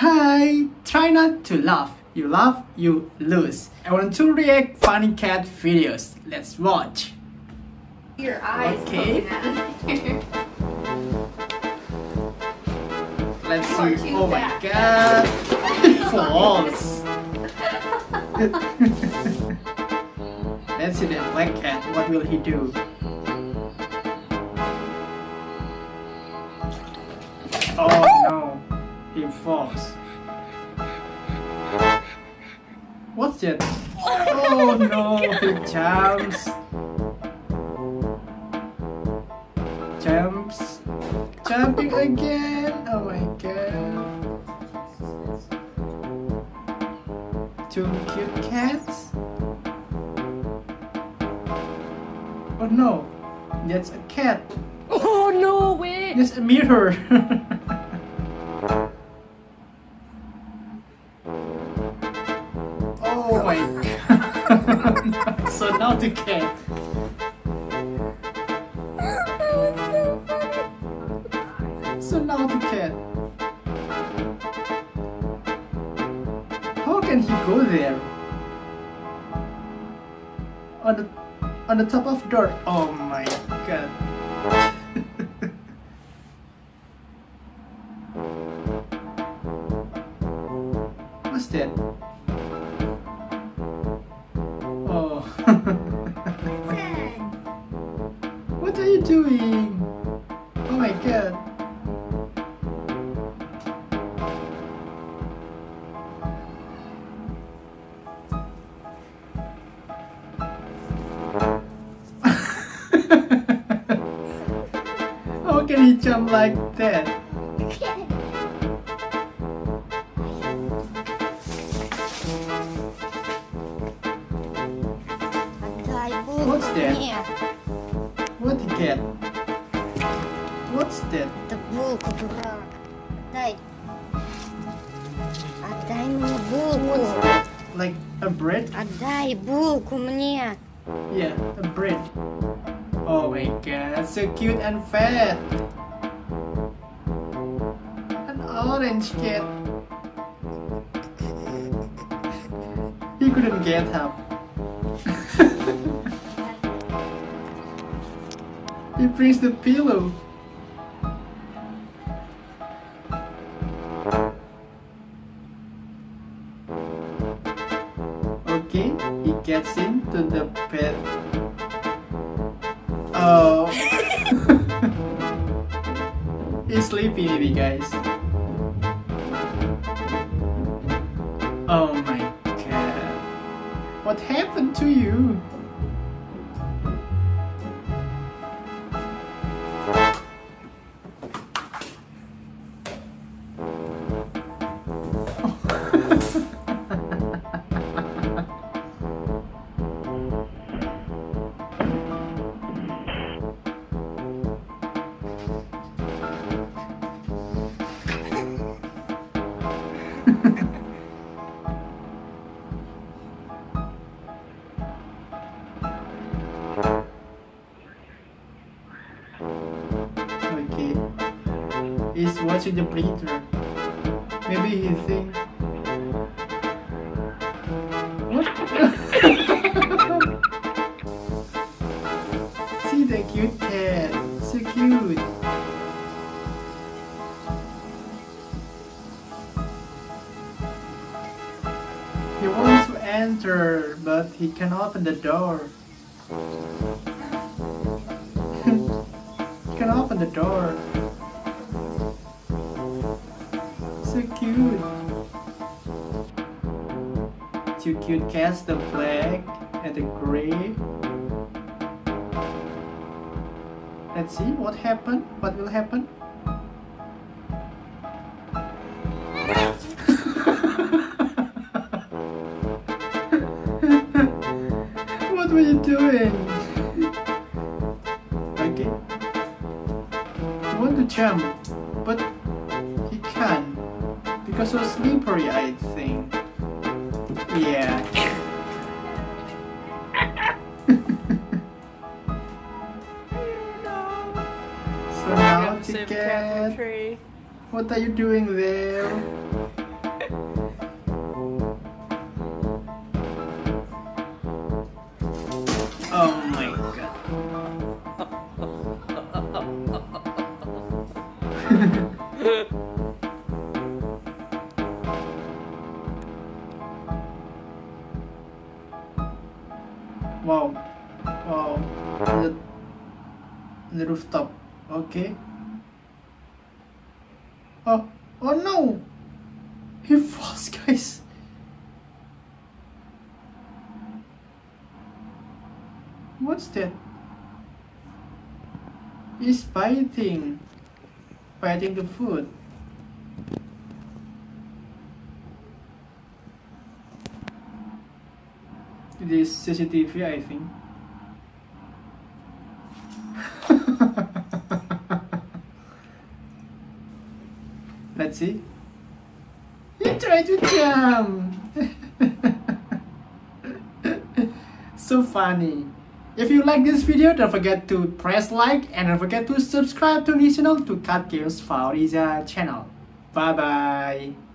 Hi! Try not to laugh. You laugh, you lose. I want to react funny cat videos. Let's watch. Your eyes Okay. Let's see. Oh my fat. god. False. Let's see the black cat. What will he do? Oh. He falls. What's that? Oh, oh no, he jumps. Jumps. Jumping again. Oh my god. Two cute cats. Oh no, that's a cat. Oh no way! That's a mirror. the cat. So now the cat. How can he go there? On the on the top of dirt. Oh my god. How can he jump like that? What's that? What the cat? What's that? Это булку, дурак. Отдай. Отдай мне булку. Like a bread? Отдай булку мне. Yeah, a bread. Oh my god, so cute and fat. An orange cat. He couldn't get up. he brings the pillow. Okay, he gets into the bed. Oh. He's sleepy maybe guys. Oh my god. What happened to you? Watching the printer. Maybe he think. What? See the cute cat. So cute. He wants to enter, but he can open the door. He can open the door. Cute. Two cute cats, the black and the gray. Let's see what happened. What will happen? what were you doing? Okay. I want to jump, but because so slippery. I think. Yeah. so now, Ticket, what are you doing there? Wow. Wow. The, the rooftop. Okay. Oh. Oh no! He falls, guys. What's that? He's biting. Biting the food. It is CCTV, I think. Let's see. He tried to jump. so funny. If you like this video, don't forget to press like and don't forget to subscribe to this channel to Cat Games Fauriza channel. Bye bye.